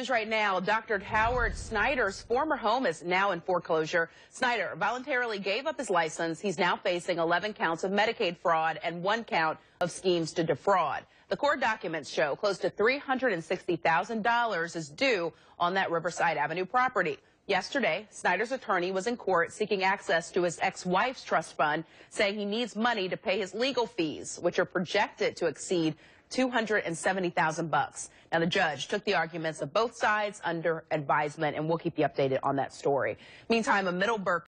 news right now. Dr. Howard Schneider's former home is now in foreclosure. Schneider voluntarily gave up his license. He's now facing 11 counts of Medicaid fraud and one count of schemes to defraud. The court documents show close to $360,000 is due on that Riverside Avenue property. Yesterday, Schneider's attorney was in court seeking access to his ex-wife's trust fund, saying he needs money to pay his legal fees, which are projected to exceed 270,000 bucks. Now the judge took the arguments of both sides under advisement and we'll keep you updated on that story. Meantime, a Middleburg